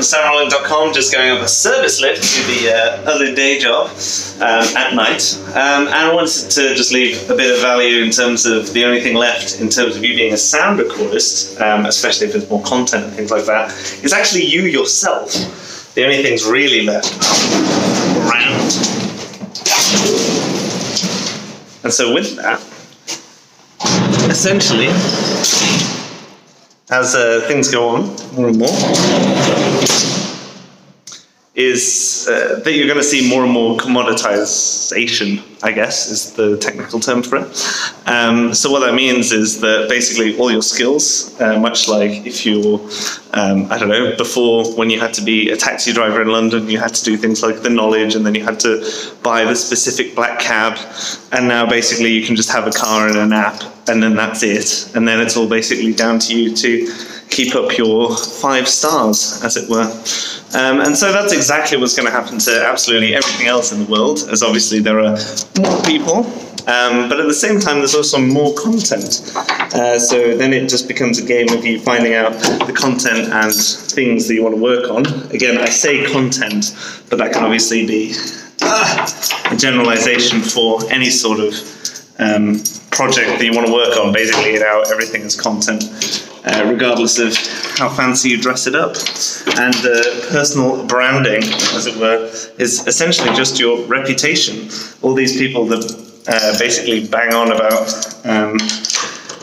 soundrolling.com, just going up a service lift to the uh, other day job um, at night. Um, and I wanted to just leave a bit of value in terms of the only thing left in terms of you being a sound recordist, um, especially if there's more content and things like that, is actually you yourself. The only things really left. And so with that, essentially, as uh, things go on more and more, is uh, that you're going to see more and more commoditization, I guess, is the technical term for it. Um, so, what that means is that basically all your skills, uh, much like if you're, um, I don't know, before when you had to be a taxi driver in London, you had to do things like the knowledge and then you had to buy the specific black cab, and now basically you can just have a car and an app, and then that's it. And then it's all basically down to you to keep up your five stars, as it were. Um, and so that's exactly what's going to happen to absolutely everything else in the world, as obviously there are more people. Um, but at the same time, there's also more content. Uh, so then it just becomes a game of you finding out the content and things that you want to work on. Again, I say content, but that can obviously be uh, a generalization for any sort of um, project that you want to work on. Basically, now everything is content uh, regardless of how fancy you dress it up. And uh, personal branding, as it were, is essentially just your reputation. All these people that uh, basically bang on about, um,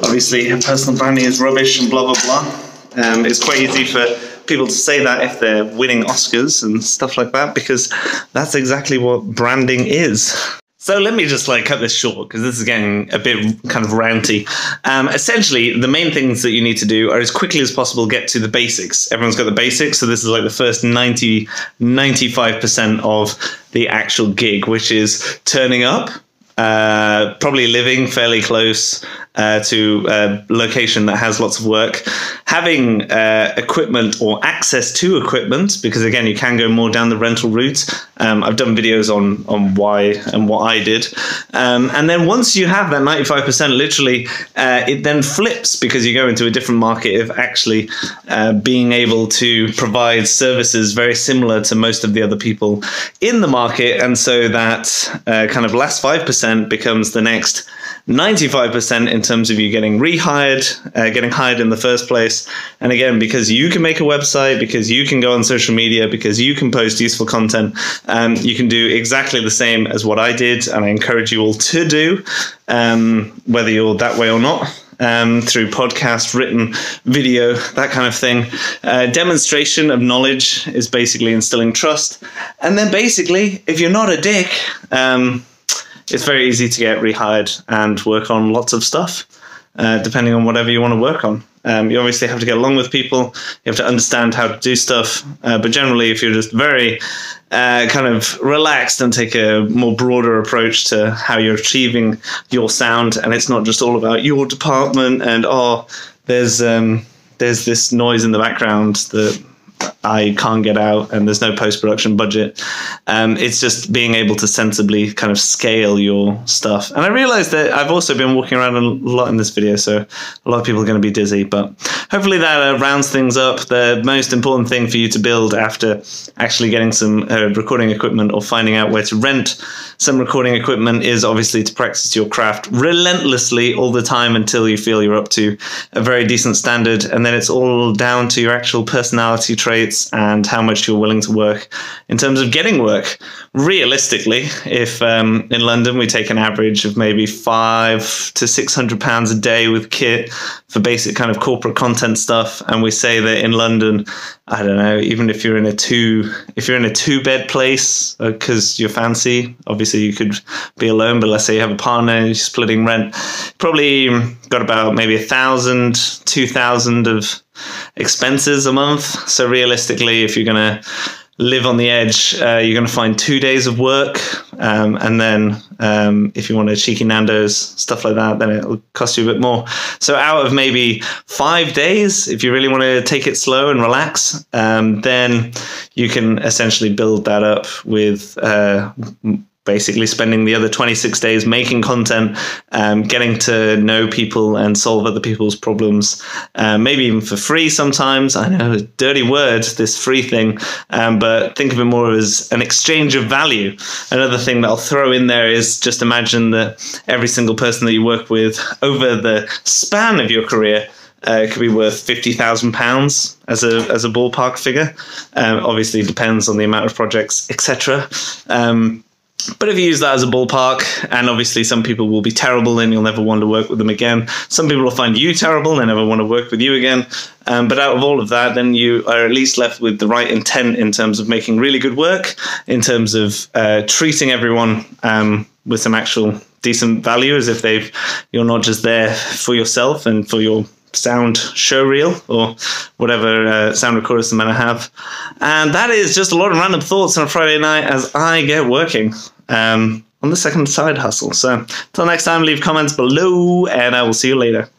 obviously, personal branding is rubbish and blah, blah, blah. Um, it's quite easy for people to say that if they're winning Oscars and stuff like that, because that's exactly what branding is. So let me just like cut this short because this is getting a bit kind of ranty. Um, essentially, the main things that you need to do are as quickly as possible get to the basics. Everyone's got the basics, so this is like the first 90, 95% of the actual gig, which is turning up, uh, probably living fairly close uh, to a location that has lots of work, having uh, equipment or access to equipment, because again, you can go more down the rental route. Um, I've done videos on on why and what I did, um, and then once you have that ninety five percent, literally, uh, it then flips because you go into a different market of actually uh, being able to provide services very similar to most of the other people in the market, and so that uh, kind of last five percent becomes the next 95% in terms of you getting rehired, uh, getting hired in the first place. And again, because you can make a website, because you can go on social media, because you can post useful content, um, you can do exactly the same as what I did. And I encourage you all to do, um, whether you're that way or not. Um, through podcast, written, video, that kind of thing. Uh, demonstration of knowledge is basically instilling trust. And then basically, if you're not a dick, um, it's very easy to get rehired and work on lots of stuff, uh, depending on whatever you want to work on. Um, you obviously have to get along with people. You have to understand how to do stuff. Uh, but generally, if you're just very uh, kind of relaxed and take a more broader approach to how you're achieving your sound, and it's not just all about your department and oh, there's um, there's this noise in the background that I can't get out and there's no post production budget. Um, it's just being able to sensibly kind of scale your stuff. And I realized that I've also been walking around a lot in this video, so a lot of people are going to be dizzy, but hopefully that uh, rounds things up. The most important thing for you to build after actually getting some uh, recording equipment or finding out where to rent some recording equipment is obviously to practice your craft relentlessly all the time until you feel you're up to a very decent standard. And then it's all down to your actual personality traits and how much you're willing to work in terms of getting work. Realistically, if um, in London we take an average of maybe five to six hundred pounds a day with kit for basic kind of corporate content stuff, and we say that in London, I don't know, even if you're in a two if you're in a two bed place because uh, you're fancy, obviously you could be alone, but let's say you have a partner and you're splitting rent, probably got about maybe a thousand, two thousand of expenses a month. So realistically, if you're gonna live on the edge, uh, you're going to find two days of work. Um, and then um, if you want a cheeky Nando's, stuff like that, then it'll cost you a bit more. So out of maybe five days, if you really want to take it slow and relax, um, then you can essentially build that up with uh, basically spending the other 26 days making content, um, getting to know people and solve other people's problems, uh, maybe even for free sometimes. I know, dirty word, this free thing, um, but think of it more as an exchange of value. Another thing that I'll throw in there is just imagine that every single person that you work with over the span of your career uh, it could be worth fifty thousand pounds as a as a ballpark figure. Um, obviously, depends on the amount of projects, etc. Um, but if you use that as a ballpark, and obviously some people will be terrible and you'll never want to work with them again. Some people will find you terrible and they never want to work with you again. Um, but out of all of that, then you are at least left with the right intent in terms of making really good work, in terms of uh, treating everyone um, with some actual decent value, as if they've you're not just there for yourself and for your sound show reel or whatever uh, sound recorder some men have. And that is just a lot of random thoughts on a Friday night as I get working um, on the second side hustle. So, until next time, leave comments below and I will see you later.